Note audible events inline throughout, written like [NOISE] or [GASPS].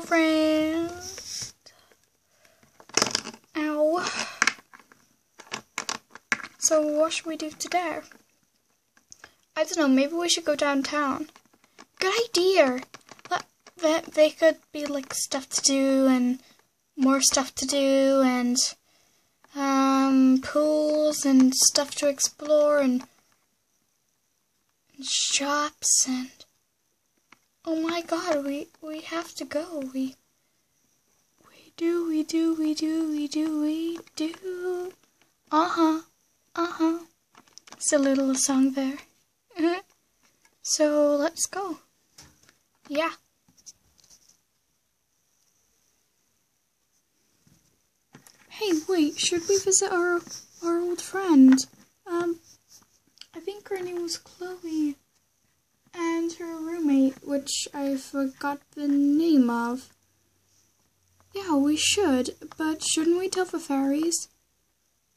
girlfriend. Ow. So what should we do today? I don't know, maybe we should go downtown. Good idea. That they could be like stuff to do and more stuff to do and um, pools and stuff to explore and, and shops and oh my god we we have to go. We we do we do we do we do we do. Uh-huh uh-huh. It's a little song there. [LAUGHS] So let's go. Yeah. Hey, wait, should we visit our our old friend? Um, I think her name was Chloe, and her roommate, which I forgot the name of. Yeah, we should, but shouldn't we tell the fairies?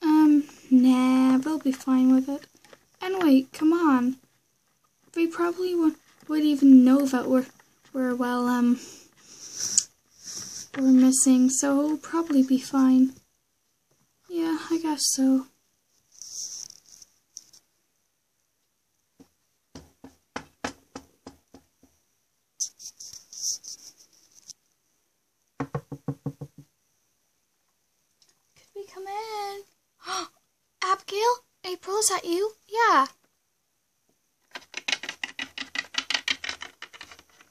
Um, nah, they'll be fine with it. And wait, come on. They probably would, would even know that we're, we're, well, um, we're missing, so we'll probably be fine. Yeah, I guess so. [GASPS] Abigail? April, is that you? Yeah.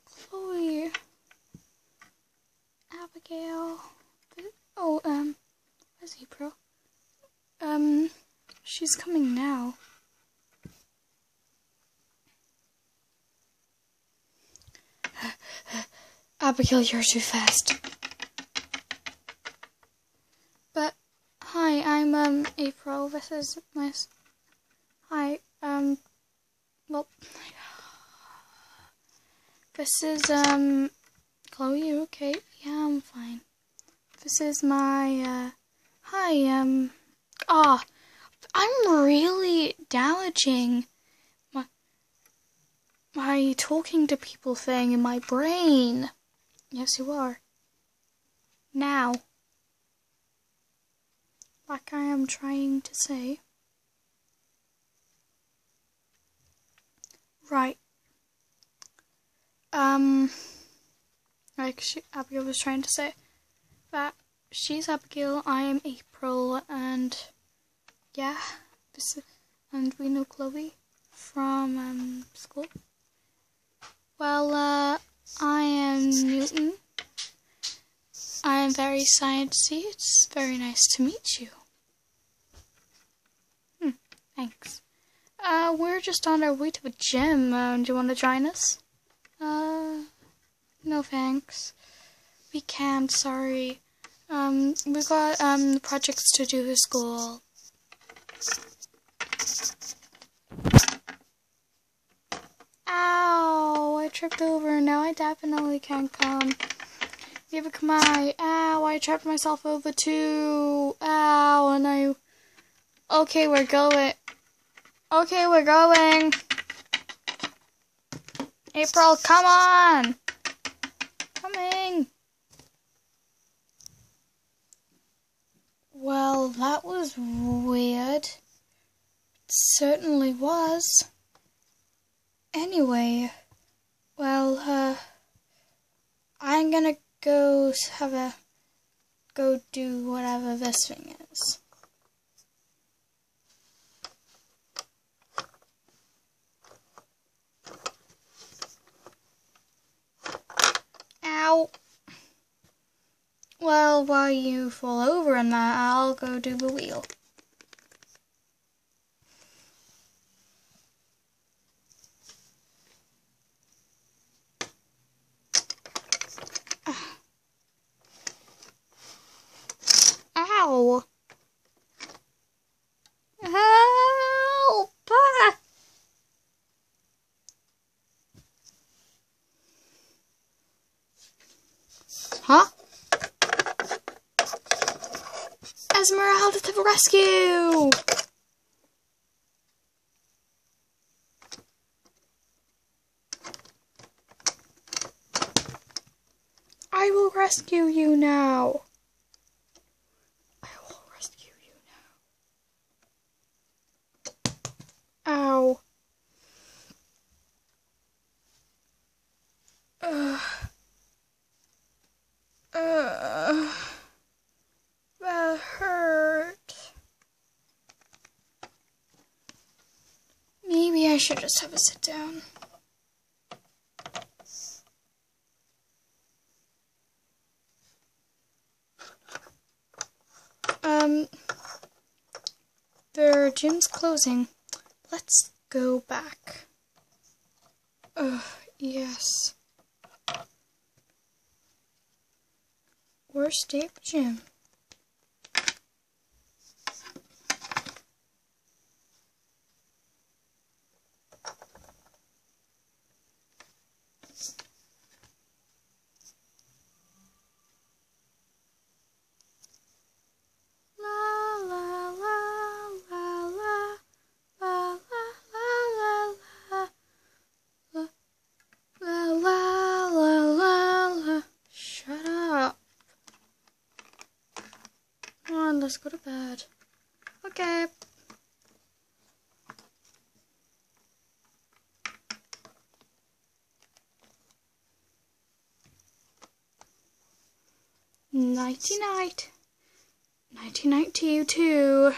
Chloe. Abigail. Oh, um, where's April? Um, she's coming now. [GASPS] Abigail, you're too fast. But, hi, I'm, This is my. Hi, um, well. This is, um, Chloe, you okay? Yeah, I'm fine. This is my, uh, hi, um, Ah, oh, I'm really damaging my my talking to people thing in my brain. Yes, you are. Now, like I am trying to say. Right. Um, like she, Abigail was trying to say that she's Abigail, I am April, and yeah, this is, and we know Chloe from um, school. Well, uh, I am Newton. I am very sciencey. It's very nice to meet you. Thanks. Uh, we're just on our way to the gym. Uh, do you want to join us? Uh, no thanks. We can't, sorry. Um, we got, um, projects to do for school. Ow! I tripped over. Now I definitely can't come. Give come on. Ow! I tripped myself over too. Ow! And I. Okay, we're going. Okay, we're going. April, come on! Coming! Well, that was weird. It certainly was. Anyway, well, uh, I'm gonna go have a go do whatever this thing is. Ow. While you fall over and that, I'll go do the wheel. Ow! Help! Ah. Huh? Esmeralda to the rescue! I will rescue you now. I will rescue you now. Ow. Ugh. Ugh. That hurt. Maybe I should just have a sit down. Um, their gym's closing. Let's go back. Ugh, yes. Where's State Gym? Let's go to bed. Okay. Nighty night. Nighty night to you too.